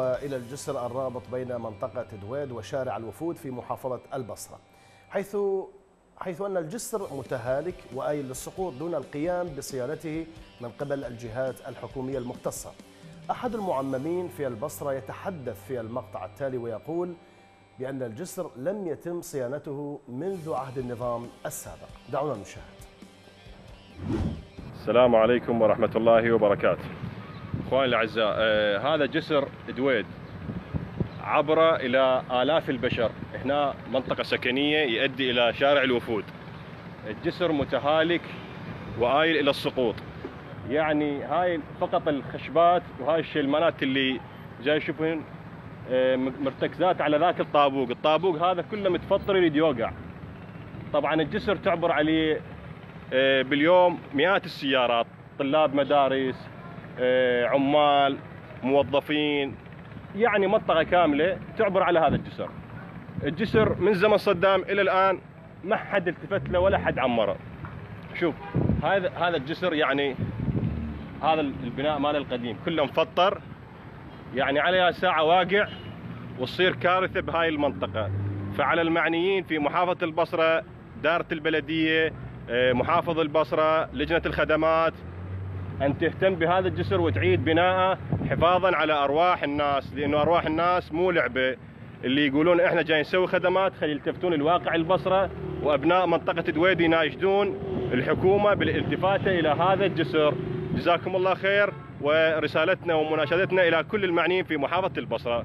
وإلى الجسر الرابط بين منطقة دويد وشارع الوفود في محافظة البصرة حيث حيث أن الجسر متهالك وآيل للسقوط دون القيام بصيانته من قبل الجهات الحكومية المختصة. أحد المعممين في البصرة يتحدث في المقطع التالي ويقول بأن الجسر لم يتم صيانته منذ عهد النظام السابق. دعونا نشاهد. السلام عليكم ورحمة الله وبركاته. إخواني الأعزاء آه هذا جسر دويد عبر إلى آلاف البشر. هنا منطقة سكنية يؤدي إلى شارع الوفود. الجسر متهالك وآيل إلى السقوط. يعني هاي فقط الخشبات وهاي الشلمانات اللي جاي يشوفون آه مرتكزات على ذاك الطابوق. الطابوق هذا كله متفطر يريد يوقع. طبعا الجسر تعبر عليه آه باليوم مئات السيارات طلاب مدارس عمال موظفين يعني منطقة كاملة تعبر على هذا الجسر. الجسر من زمن صدام إلى الآن ما حد التفت له ولا حد عمره. شوف هذا هذا الجسر يعني هذا البناء مال القديم. كله مفطر يعني عليها ساعة واقع وتصير كارثة بهاي المنطقة. فعلى المعنيين في محافظة البصرة دارة البلدية محافظ البصرة لجنة الخدمات أن تهتم بهذا الجسر وتعيد بناءه حفاظا على أرواح الناس لأنه أرواح الناس مو لعبة. اللي يقولون إحنا جايين نسوي خدمات خلي يلتفتون الواقع البصرة وأبناء منطقة دويد يناشدون الحكومة بالالتفاتة إلى هذا الجسر. جزاكم الله خير ورسالتنا ومناشدتنا إلى كل المعنيين في محافظة البصرة.